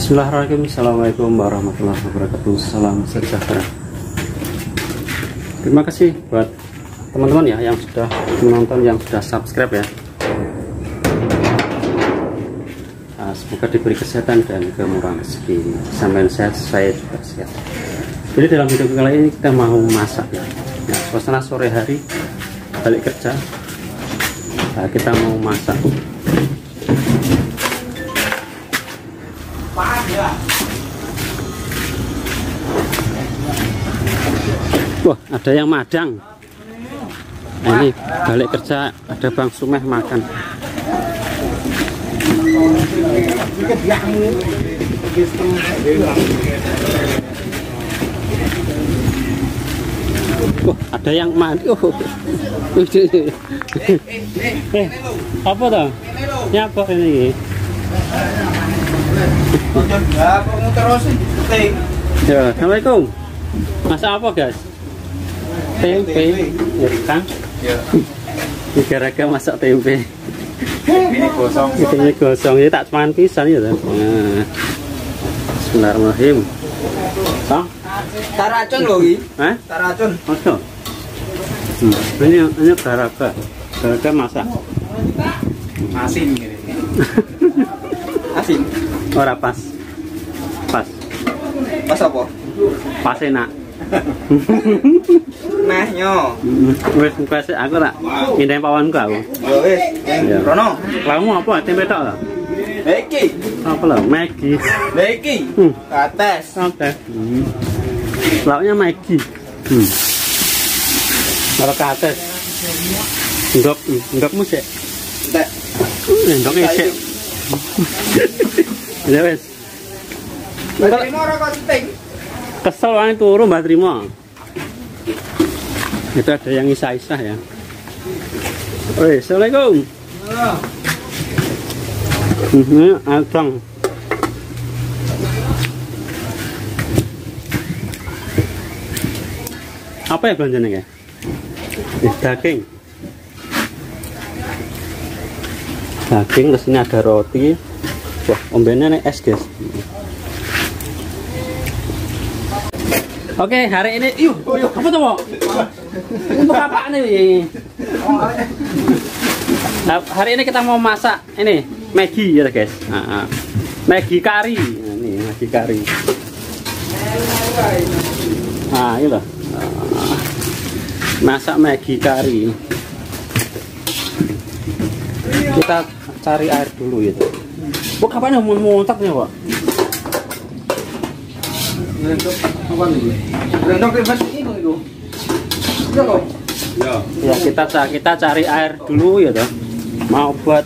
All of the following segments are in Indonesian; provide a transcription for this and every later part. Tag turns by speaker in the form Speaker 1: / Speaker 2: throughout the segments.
Speaker 1: Bismillahirrahmanirrahim. Assalamualaikum warahmatullahi wabarakatuh. Salam sejahtera. Terima kasih buat teman-teman ya yang sudah menonton yang sudah subscribe ya. Nah, semoga diberi kesehatan dan kemurahan rezeki. Sampai sehat saya juga sehat. Jadi dalam video kali ini kita mau masak ya. Nah, suasana sore hari balik kerja. Nah, kita mau masak Wah, ada yang madang. Nah, ini balik kerja ada Bang Sumeh makan. Wah, ada yang mandi. Oh. eh, apa tuh? Ini apa ini? Ya, Assalamualaikum. Masak apa, guys? Tempe. Ya, kan?
Speaker 2: Ya.
Speaker 1: Ini gara-gara masak tempe.
Speaker 2: Ini gosong.
Speaker 1: Ini gosong, ini tak cuman pisan ya. Nah. Bismillahirrahmanirrahim. Bang,
Speaker 2: Taracun loh, Gi.
Speaker 1: eh?
Speaker 2: Taracun.
Speaker 1: Masuk. Hmm. Ini ini gara-gara gara-gara masak.
Speaker 2: Asin gini. Asin.
Speaker 1: Ora pas. Pas.
Speaker 2: Pas apa?
Speaker 1: Pas enak.
Speaker 2: Mehnya.
Speaker 1: Hmm. Wes muka sik aku tak ngindahin pawanku aku.
Speaker 2: Ya wis,
Speaker 1: Ya.
Speaker 2: Rono.
Speaker 1: Kamu apa? Tempe tok.
Speaker 2: Iki.
Speaker 1: Apa lah? Maggi.
Speaker 2: Iki.
Speaker 1: Hmm.
Speaker 2: Kates.
Speaker 1: Oke. Hmm. Lauknya Maggi. Hmm. Kalau kates. Ndok, ndokmu sik.
Speaker 2: Entek.
Speaker 1: Ndoknya sik. Ya wes.
Speaker 2: Berarti ora kok penting.
Speaker 1: Kesel wae turu Mbak Trimo. Itu ada yang isah-isah ya. Oi, Assalamualaikum. Ini adang. Apa ya belanjanya ya? Eh, daging. Daging, terus ini ada roti. Wah, ombennya nih es guys. Oke, hari ini, yuk, apa tuh? Untuk apa nih? Nah, hari ini kita mau masak ini Maggi ya guys. Nah, Maggi kari. Nah, ini Maggi kari. Nah, ini loh. Masak Maggi kari. Kita cari air dulu gitu. Bu kapan mau montaknya, Pak?
Speaker 2: Rendok apa nih? Rendok bebas ini itu. Ya kok.
Speaker 1: Ya, kita ca- kita cari air dulu ya toh. Mau buat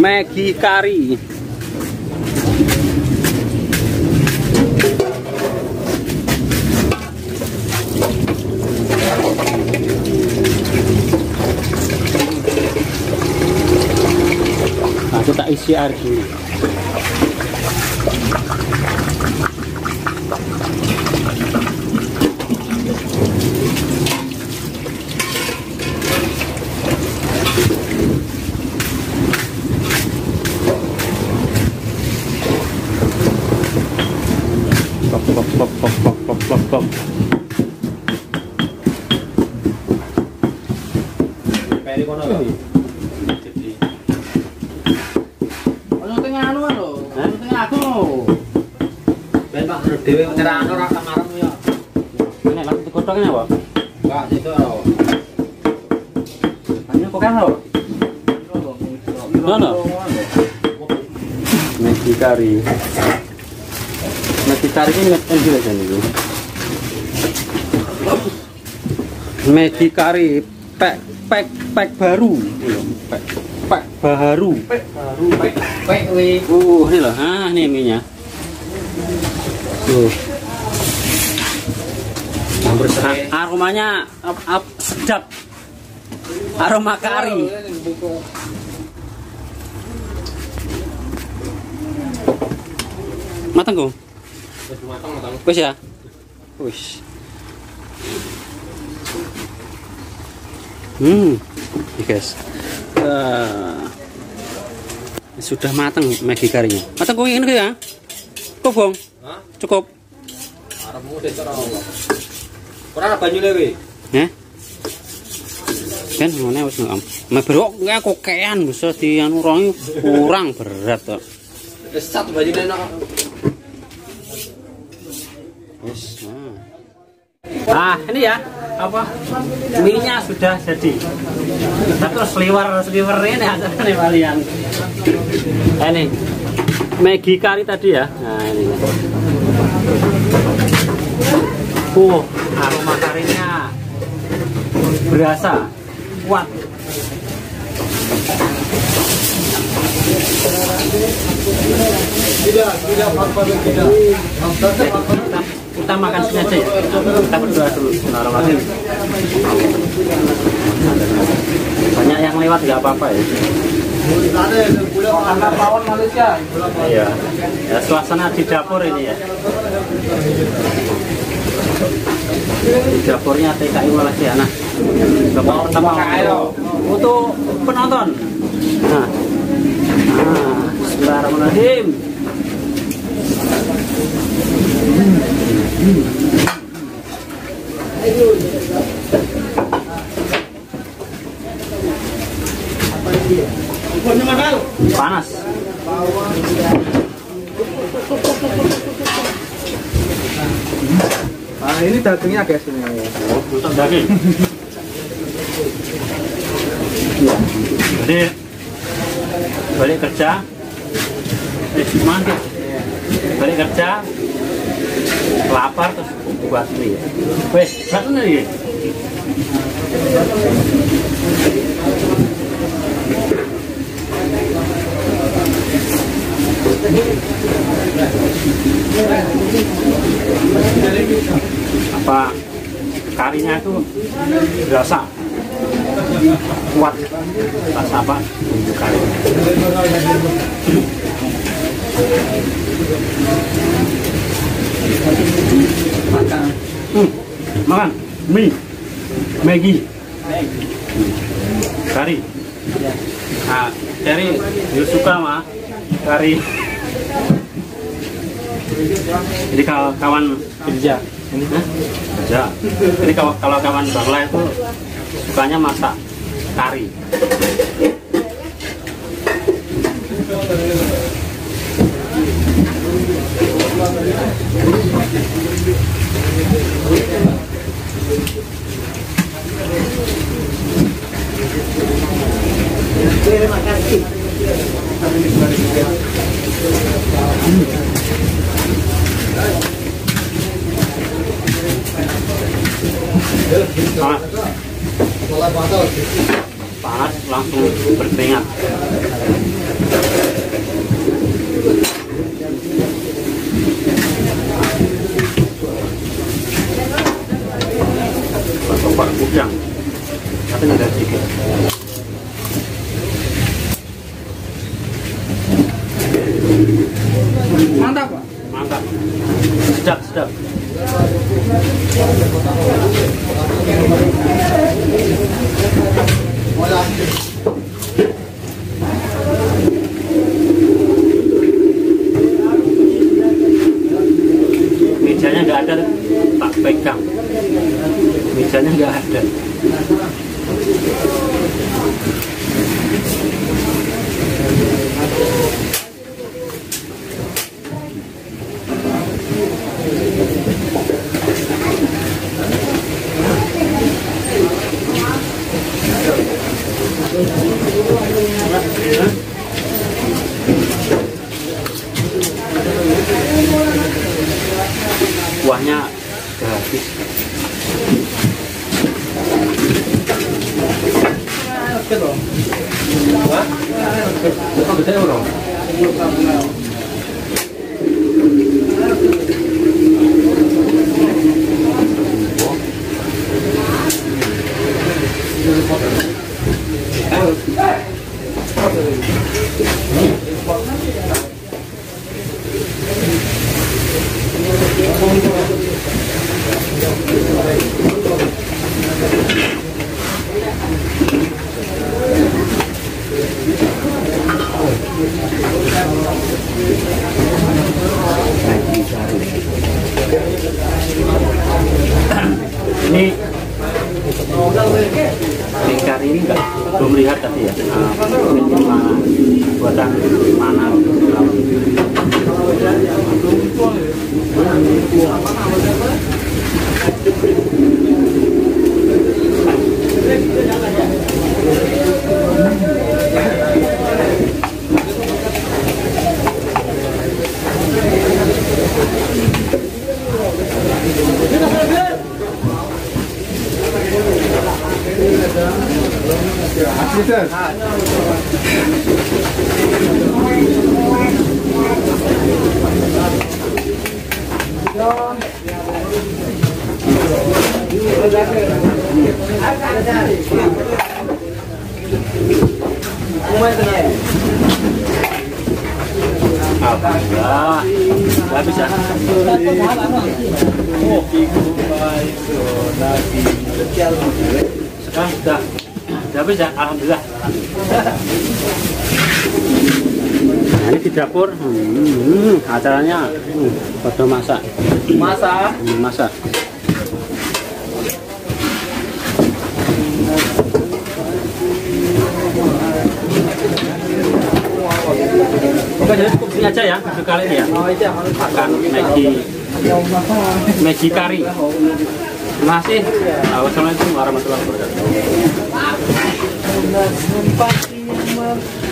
Speaker 1: Maggi kari. Nah, kita isi air dulu.
Speaker 2: Dhewe nyerano ora kamarem ya.
Speaker 1: Ini langsung digodoknya, Pak.
Speaker 2: Enggak situ lho.
Speaker 1: Ini kok kan, Pak? Mana? Maggi kari. Maggi kari ini ngetem juga kan itu. Maggi kari pek pek pek baru. Pek pek baru.
Speaker 2: Baru pek pek we.
Speaker 1: Uh, ini loh. Ah, ini ininya. Tuh. Ah, aromanya ap, ap, sedap. Aroma kari. Matang kok?
Speaker 2: Matang matang.
Speaker 1: Wis ya? Wis. Hmm. Ini guys. Ah. sudah matang Maggi karinya. Matang kok ini ya? Cukup, Bung.
Speaker 2: Hah?
Speaker 1: Cukup.
Speaker 2: Arepmu sik cara apa? Ora ana banyune wi.
Speaker 1: Ya. Kan ngene wis ngam. Mebrok kayak kokean bisa di anu kurang berat kok.
Speaker 2: Wis satu banyune enak.
Speaker 1: Wis. Nah, ini ya apa mie-nya sudah jadi. Kita terus sliwer sliwer ini aja nih kalian. Ini Maggi kari tadi ya. Nah, ini. Uh, aroma karinya berasa kuat.
Speaker 2: Tidak, tidak tidak.
Speaker 1: kita makan sini aja ya kita berdoa dulu Bismillahirrahmanirrahim banyak yang lewat nggak apa-apa ya
Speaker 2: Karena pawon Malaysia.
Speaker 1: iya. Ya suasana di dapur ini ya. Di dapurnya TKI Malaysia nah. Babak pertama untuk penonton. Nah. Nah Bismillahirrahmanirrahim. panas
Speaker 2: Ah, ini dagingnya guys ini.
Speaker 1: untuk daging. Jadi balik kerja. Eh mantap balik kerja. Lapar terus buat mie wes satu nih apa karinya itu berasa kuat rasa apa bumbu kari
Speaker 2: Makan.
Speaker 1: hmm. makan mie Maggi kari nah dari Yus suka mah kari jadi kawan
Speaker 2: Kerja.
Speaker 1: Ini kerja jadi kalau kalau kawan Bangla itu sukanya masak kari panas langsung berkeringat coba udang tapi ada sedikit
Speaker 2: Mantap, Pak.
Speaker 1: mantap sedap sedap mejanya nggak ada tak pegang. Mejanya nggak ada kuahnya. Udah habis
Speaker 2: Kok gede ora?
Speaker 1: ini lingkar ini enggak belum lihat tadi ya. Ini cuma buatan mana? lawan Alhamdulillah bisa. Sekarang sudah sudah bisa Alhamdulillah Nah, ini di dapur hmm, acaranya hmm, pada masak
Speaker 2: Masa?
Speaker 1: Hmm, masak Oke, jadi cukup sini aja ya untuk kali ini ya.
Speaker 2: Oh iya,
Speaker 1: Makan Maggi Maggi kari. Terima kasih. Wassalamualaikum warahmatullahi wabarakatuh. That's the